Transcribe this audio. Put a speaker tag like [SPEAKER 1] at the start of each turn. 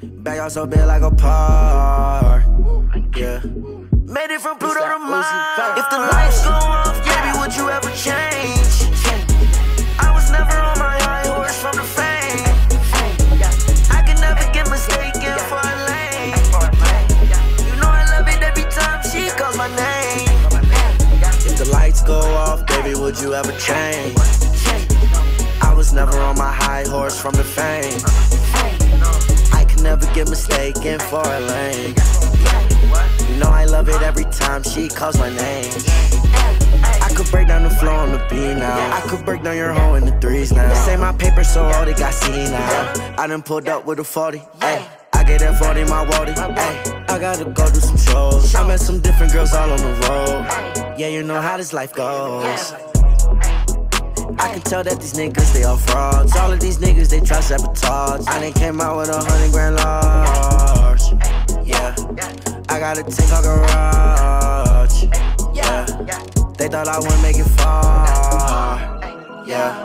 [SPEAKER 1] Backyard so big like a park. Yeah. Made it from Pluto to Mars. If the lights go off, baby, would you ever change? I was never on my high horse from the fame. I can never get mistaken for a lane. You know I love it every time she calls my name. If the lights go off, baby, would you ever change? I was never on my high horse from the fame. Get mistaken for a lane. You know I love it every time she calls my name. I could break down the floor on the beat now. I could break down your hoe in the threes now. Say my paper so old it got seen now. I done pulled up with a 40. Ay. I get that 40 my Wody. Ay. I gotta go do some shows. I met some different girls all on the road. Yeah, you know how this life goes. I can tell that these niggas, they all frauds. All of these niggas, they try sabotage. I done came out with a hundred grand large. Got a tank on garage. Yeah. They thought I wouldn't make it far.